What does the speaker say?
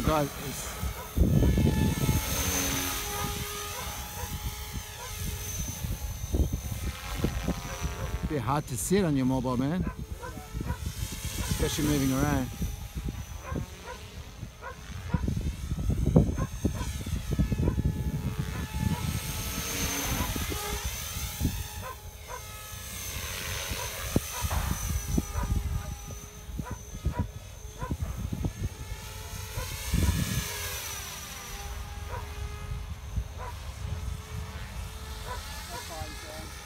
God, it's a bit hard to sit on your mobile, man. Especially moving around. Yeah.